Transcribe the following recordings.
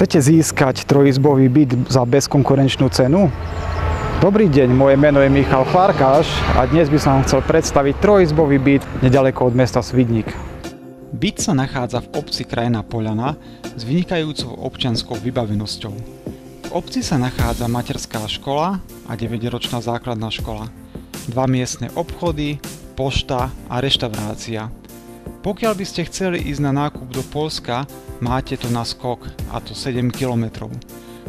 Chcete získať trojizbový byt za bezkonkurenčnú cenu? Dobrý deň, moje meno je Michal Farkáš a dnes by som vám chcel predstaviť trojizbový byt nedaleko od mesta Svidník. Byt sa nachádza v obci Krajina Poľana s vynikajúcou občianskou vybavenosťou. V obci sa nachádza materská škola a 9-ročná základná škola. Dva miestne obchody, pošta a reštaurácia. Pokiaľ by ste chceli ísť na nákup do Polska, máte to na skok, a to 7 km.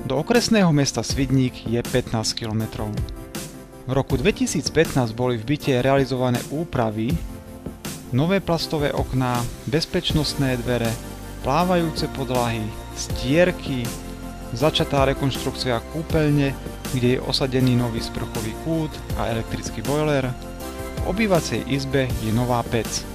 Do okresného mesta Svidník je 15 km. V roku 2015 boli v byte realizované úpravy, nové plastové okná, bezpečnostné dvere, plávajúce podlahy, stierky, začatá rekonštrukcia kúpeľne, kde je osadený nový sprchový kút a elektrický boiler. V obývacej izbe je nová pec.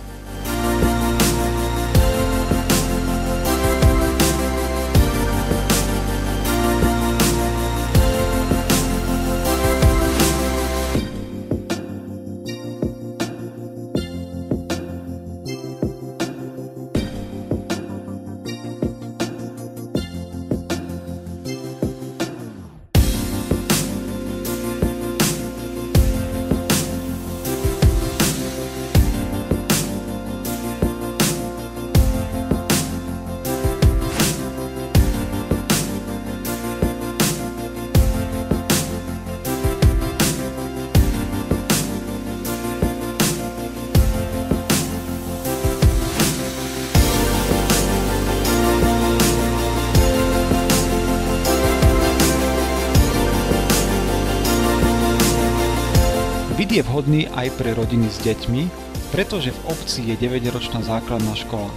Je vhodný aj pre rodiny s deťmi, pretože v obci je 9-ročná základná škola.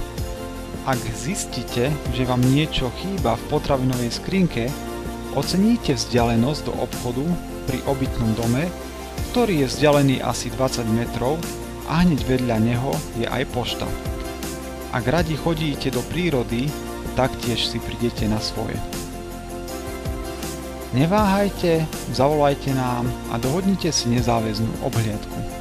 Ak zistíte, že vám niečo chýba v potravinovej skrinke, oceníte vzdialenosť do obchodu pri obytnom dome, ktorý je vzdialený asi 20 metrov a hneď vedľa neho je aj pošta. Ak radi chodíte do prírody, taktiež si prídete na svoje. Neváhajte, zavolajte nám a dohodnite si nezáväznú obhliadku.